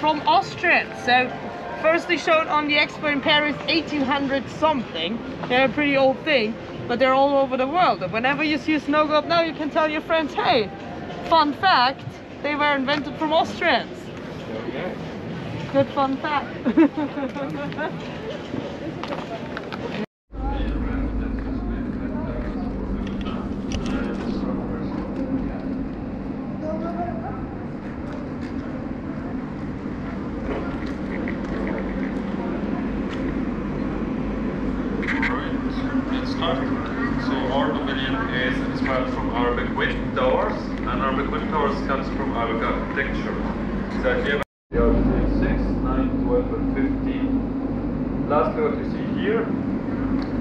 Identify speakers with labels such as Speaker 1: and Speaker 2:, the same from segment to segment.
Speaker 1: from Austria. So first they showed on the expo in Paris 1800 something. They're a pretty old thing, but they're all over the world. Whenever you see a snow globe now, you can tell your friends, hey, fun fact, they were invented from Austrians. Good fun fact.
Speaker 2: So our pavilion is inspired from Arabic wind towers, and Arabic wind towers comes from Arabic architecture. The idea they are 6, 9, 12, and 15. Lastly, what you see here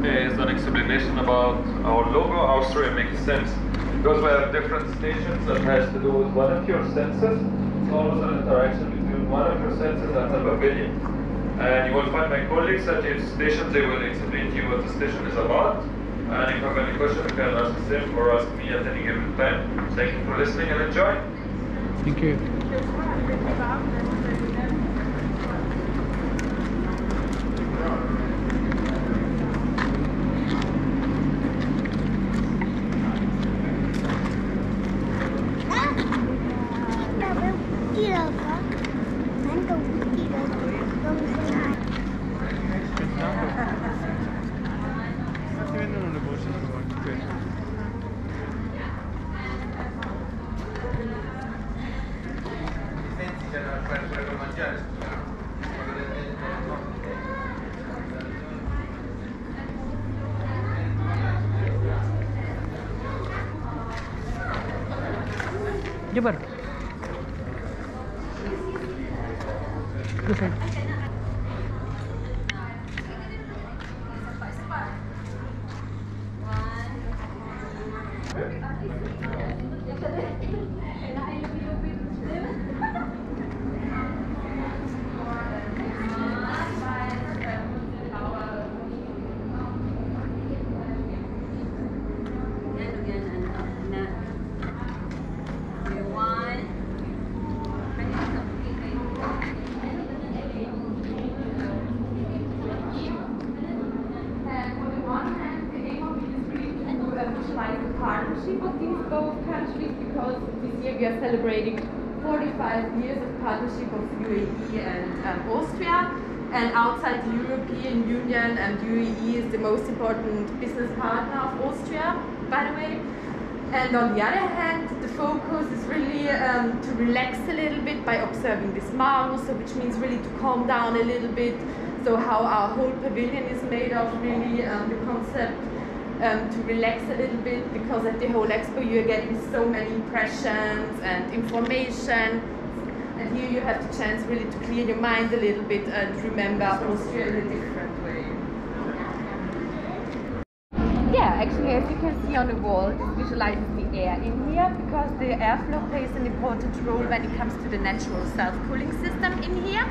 Speaker 2: is an explanation about our logo. Our story makes sense because we have different stations that has to do with one of your senses. It's always an interaction between one of your senses and the pavilion. And you will find my colleagues at each station, they will explain to you what the station is about. And if you have any questions, you can ask them or ask me at any given time. Thank you for listening and enjoy.
Speaker 3: Thank you. Jumper. This side.
Speaker 4: partnership of these both countries because this year we are celebrating 45 years of partnership of UAE and um, Austria. And outside the European Union, and UAE is the most important business partner of Austria, by the way. And on the other hand, the focus is really um, to relax a little bit by observing this marvel, so which means really to calm down a little bit. So how our whole pavilion is made of, really um, the concept um, to relax a little bit because at the whole expo you're getting so many impressions and information. And here you have the chance really to clear your mind a little bit and remember Austria in a different way. Yeah, actually, as you can see on the wall, this visualizes the air in here because the airflow plays an important role when it comes to the natural self-cooling system in here.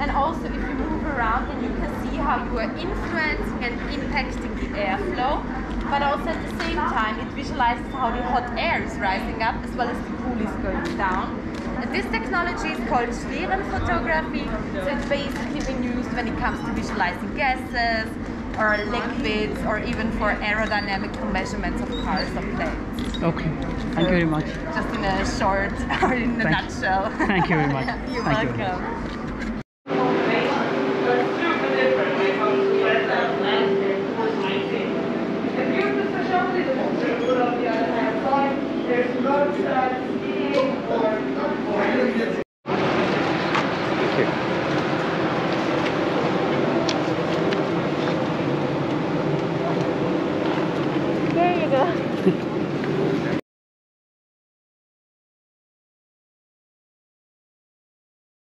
Speaker 4: And also, if you move around, then you can see how you are influencing and impacting the airflow. But also at the same time, it visualizes how the hot air is rising up as well as the cool is going down. And this technology is called photography. So it's basically been used when it comes to visualizing gases, or liquids or even for aerodynamical measurements of cars or planes.
Speaker 3: Okay. Thank you very much.
Speaker 4: Just in a short or in a
Speaker 3: Thank-
Speaker 4: nutshell.
Speaker 3: Thank you very much.
Speaker 4: You're
Speaker 3: Thank you
Speaker 4: welcome.